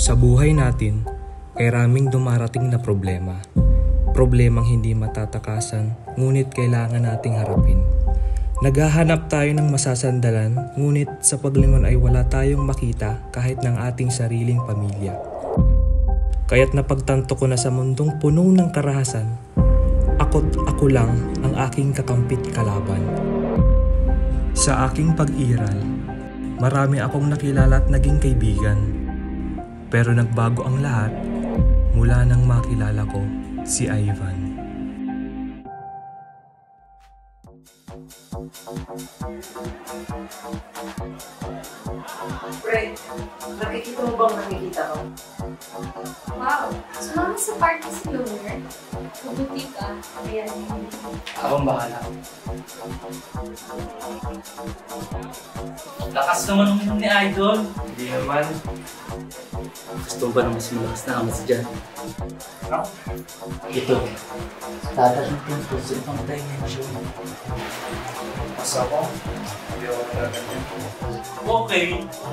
Sa buhay natin, ay raming dumarating na problema. Problemang hindi matatakasan, ngunit kailangan nating harapin. Naghahanap tayo ng masasandalan, ngunit sa paglingon ay wala tayong makita kahit ng ating sariling pamilya. Kaya't napagtanto ko na sa mundong puno ng karahasan, ako't ako lang ang aking kakampit kalaban. Sa aking pag-iral, marami akong nakilala at naging kaibigan. Pero nagbago ang lahat mula nang makilala ko si Ivan. Party si Lumer. Mabuti ka. Ayan. Akong bahala. Lakas naman uminom ni Idol. Hindi naman. Gusto ba ng mas malakas na amas dyan? Ano? Ito. Tatalutin ko sa ibang dimension. Mas ako? Hindi ako nagaganyan. Okay,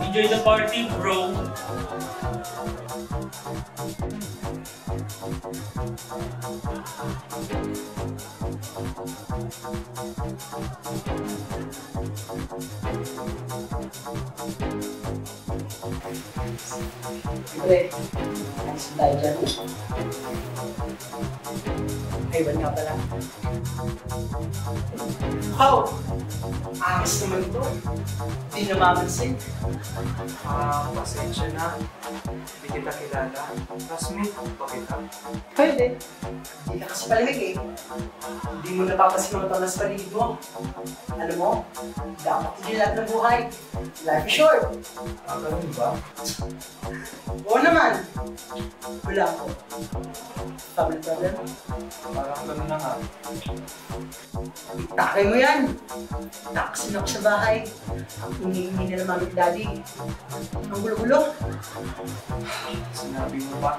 enjoy the party, bro. Pre, ayos tayo dyan. Ivan nga pala. Ah, pasensya na. Hindi kita kilala. Classmate ba kita? Pwede. Hindi ka kasi palamig eh. Hindi mo napapasin ang talas paligid mo. Alam mo, dapat hindi lahat ng buhay. Life is short. Ah, ganun ba? Oo naman. Wala ako. Family problem. Parang ganun na nga. Takay mo yan. Taksin ako sa bahay. Hinihingi na ng mami daddy. Ang gulo-gulo. Sinabi mo pa.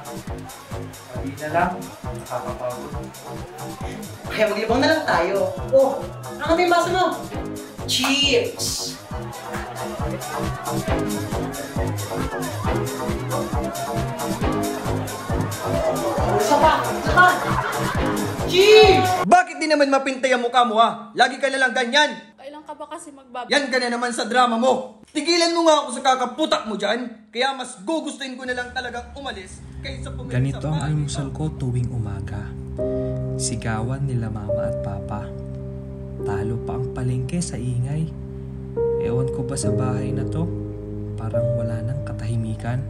Mali na lang. Nakakapagod. Kaya maglibang na lang tayo. Oh, ano kami yung baso mo? Cheers! Isa pa! Cheers! Bakit di naman mapintay ang mukha mo ha? Lagi ka na lang ganyan. Kailan ka ba kasi magbab... Yan ka na naman sa drama mo. Tigilan mo nga ako sa kakaputak mo dyan. Kaya mas gugustuhin ko na lang talagang umalis kaysa pumilit Ganito sa ang almusal ko tuwing umaga. Sigawan nila mama at papa. Talo pa ang palengke sa ingay. Ewan ko ba sa bahay na to? Parang wala nang katahimikan.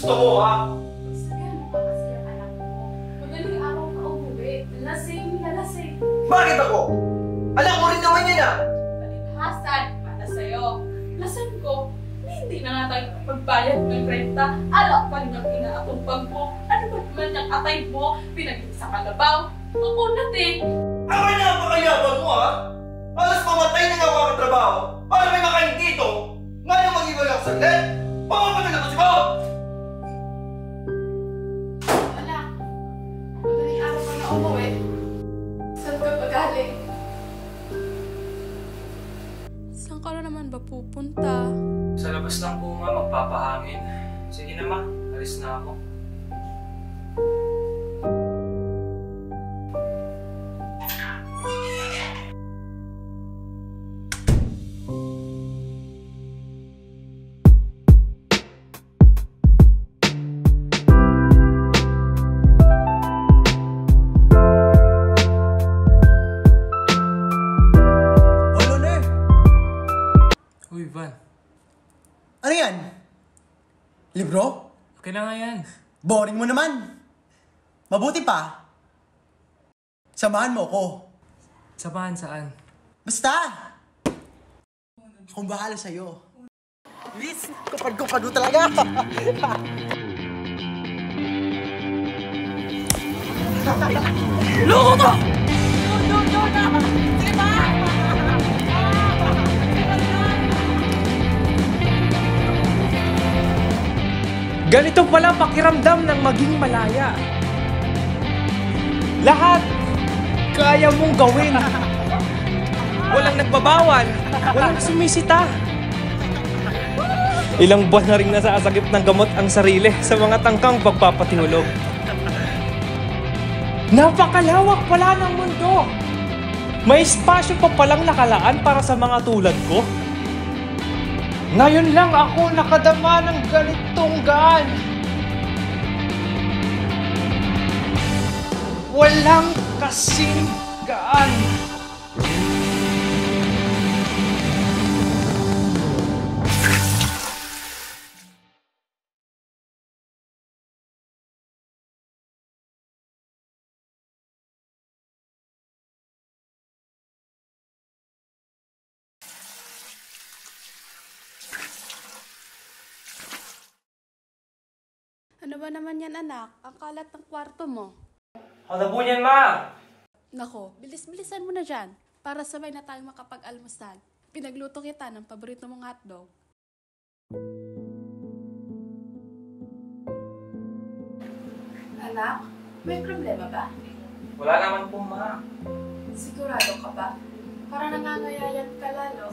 Gusto mo ha? Sabihan mo kasi ang anak mo. Madaling araw ka umuwi. Lasing na lasing. Bakit ako? Alam ko rin naman yan ah. Palibhasan para sa'yo. Lasan ko, hindi na nga tayo magbayad ng renta. Alak pa rin ang inaatumpag mo. Ano ba naman yung atay mo? Pinagin sa kalabaw. Ako natin. Ako na napakayabang mo ha? Alas mamatay na nga ako ang trabaho para may makain dito. Ngayon mag-ibig ako saglit. Pupunta? Sa labas lang po nga magpapahangin. Sige na ma, alis na ako. Boring mo naman. Mabuti pa. Samahan mo ko. Samahan saan? Basta! Akong bahala sa'yo. Liz, kupad-kupad mo talaga. Loko to! Ganito pala pakiramdam ng maging malaya. Lahat kaya mong gawin. Walang nagbabawal, walang sumisita. Ilang buwan na rin nasasagip ng gamot ang sarili sa mga tangkang pagpapatihulog. Napakalawak pala ng mundo! May espasyo pa palang nakalaan para sa mga tulad ko. Ngayon lang ako nakadama ng ganitong gaan. Walang kasing gaan. Ba naman yan anak? Ang kalat ng kwarto mo. Ano po niyan, ma? Nako, bilis-bilisan mo na dyan. Para sabay na tayong makapag-almusal. Pinagluto kita ng paborito mong hotdog. Anak, may problema ba? Wala naman po, ma. Sigurado ka ba? Para nangangayayat ka lalo.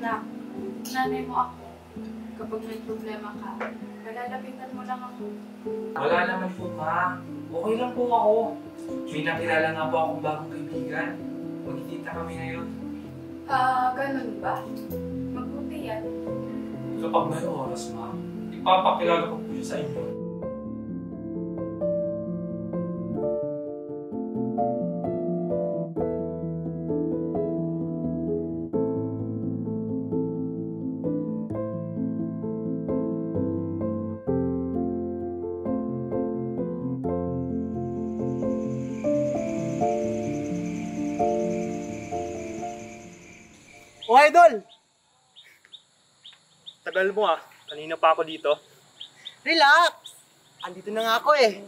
Anak, nanay mo ako. Kapag may problema ka, malalapitan mo lang ako. Wala naman po, ma. Okay lang po ako. May nakilala nga po akong bagong kaibigan. Magkikita kami ngayon. Ah, ganun ba? Mabuti yan. Kapag may oras, ma, ipapakilala ko po siya sa inyo. Idol, Tagal mo ah. Kanina pa ako dito. relax. Andito na nga ako eh.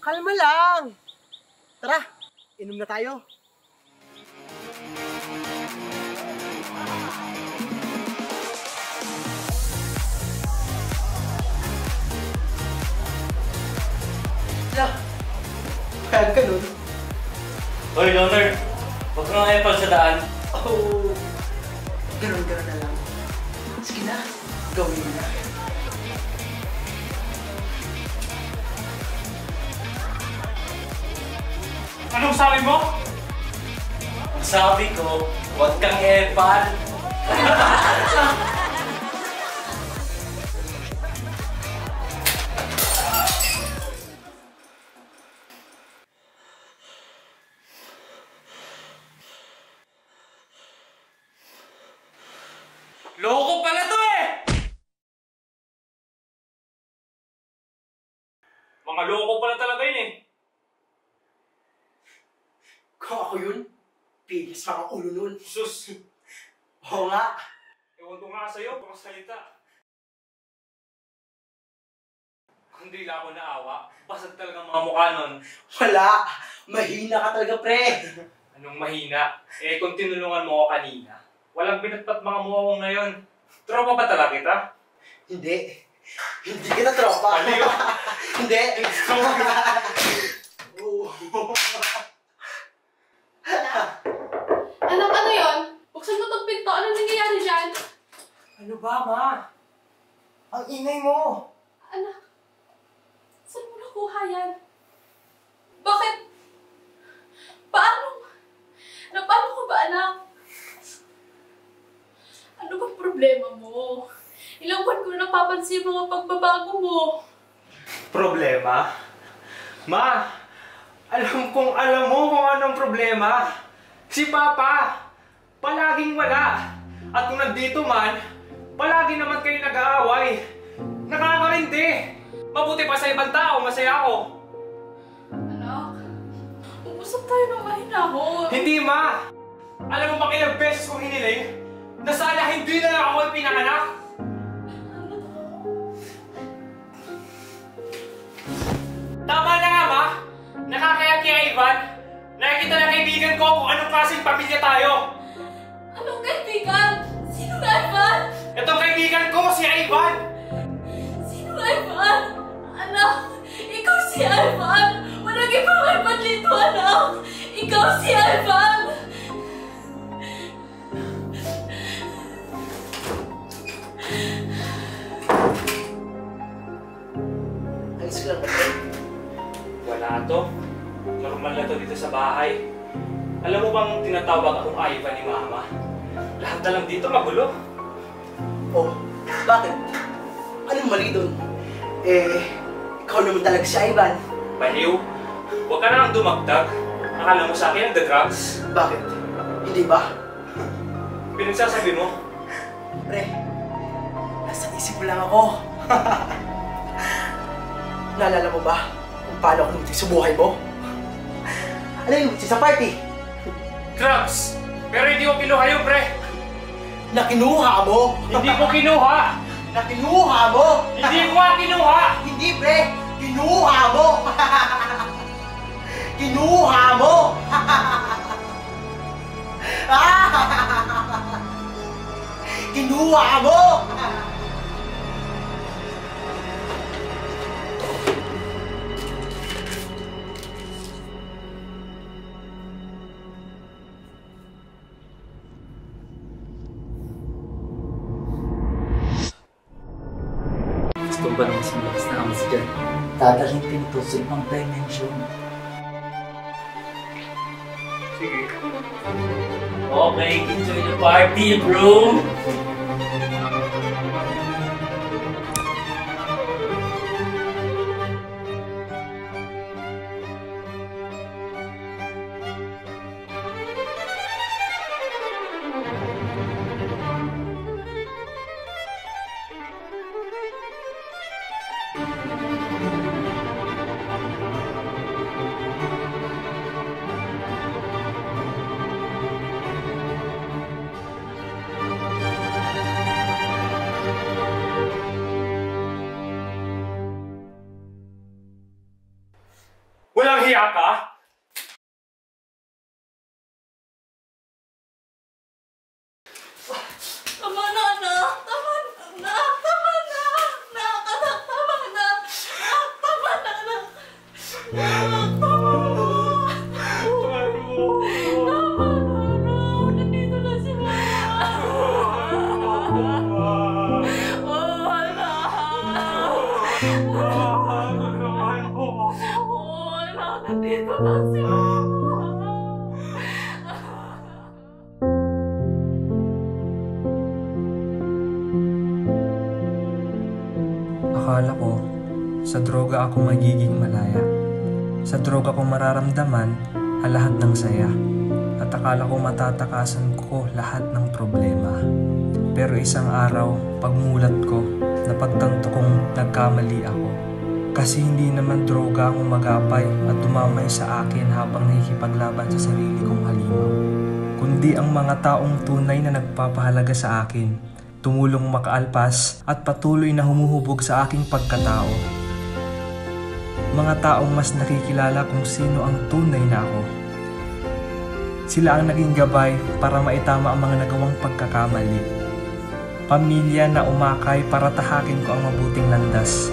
Kalma lang. Tara, inom na tayo. Yeah. Kaya ka nun. Hoy, loner! Huwag kang epal sa daan. Oh, ganun-ganun na lang. Sige na, gawin mo na. Anong sabi mo? Ang sabi ko, huwag kang epal. Mga loko pala talaga yun eh. Kung ako yun, pigis pa ang ulo nun. Sus! Oo nga. Ewan ko nga sa'yo, kung salita. Hindi lang ako naawa. Basag talaga mga mukha nun. Wala. Mahina ka talaga, pre. Anong mahina? Eh, kung tinulungan mo ako kanina, walang binatpat mga mukha ko ngayon. Tropa ba talaga kita? Hindi. Hindi kita tropa. Hindi. Oo. Anak, ano yon? Buksan mo tong pinto. Ano nangyayari dyan? Ano ba, ma? Ang ingay mo. Anak, saan mo nakuha yan? Bakit? Paano? Na paano ka ba, anak? Ano bang problema mo? Ilang buwan ko na napapansin yung mga pagbabago mo. Problema? Ma, alam kong alam mo kung anong problema. Si Papa, palaging wala. At kung nandito man, palagi naman kayo nag-aaway. Nakakarindi. Mabuti pa sa ibang tao, masaya ako. Anak, umusap tayo ng mahinahon. Hindi, Ma. Alam mo ba ilang beses kong hiniling na sana hindi na lang ako pinanganak? Tama na nga, Ma. Nakakaya kay Ivan. Nakikita na kaibigan ko kung anong klaseng pamilya tayo. Ano mong kaibigan! Sino nga Ivan? Itong kaibigan ko, si Ivan! Sino nga Ivan? Anak, ikaw si Ivan! Walang ibang Ivan dito, anak! Ikaw si Ivan! Alam mo bang tinatawag akong Ivan ni Mama? Lahat na lang dito magulo. Oh, bakit? Anong mali doon? Eh, ikaw naman talaga si Ivan. Baliw, huwag ka na lang dumagdag. Akala mo sa akin ang the drugs. Bakit? Hindi ba? Pinagsasabi mo, Pre, nasa isip mo lang ako. Naalala mo ba kung paano ako numutik sa buhay mo? Ano yung sa party? Drugs! Pero hindi ko kinuha yun, pre! Na kinuha mo? Hindi ko kinuha! Na kinuha mo? Hindi ko nga kinuha! Hindi, pre! Kinuha mo! kinuha mo! kinuha mo! Gusto ba ng mas malakas na amas dyan? Dadalhin pinto sa ibang dimension. Sige. Okay, enjoy the party, bro! Akala ko, sa droga ako magiging malaya. Sa droga ko mararamdaman ang lahat ng saya. At akala ko matatakasan ko lahat ng problema. Pero isang araw, pagmulat ko, napagtanto kong nagkamali ako. Kasi hindi naman droga ang umagapay at tumamay sa akin habang nakikipaglaban sa sarili kong halimaw. Kundi ang mga taong tunay na nagpapahalaga sa akin tumulong makaalpas at patuloy na humuhubog sa aking pagkatao. Mga taong mas nakikilala kung sino ang tunay na ako. Sila ang naging gabay para maitama ang mga nagawang pagkakamali. Pamilya na umakay para tahakin ko ang mabuting landas.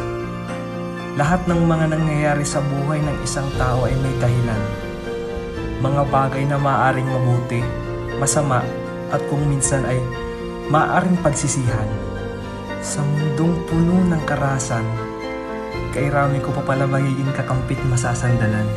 Lahat ng mga nangyayari sa buhay ng isang tao ay may dahilan. Mga bagay na maaaring mabuti, masama, at kung minsan ay maaaring pagsisihan. Sa mundong puno ng karasan, kairami ko pa pala magiging kakampit masasandalan.